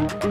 Thank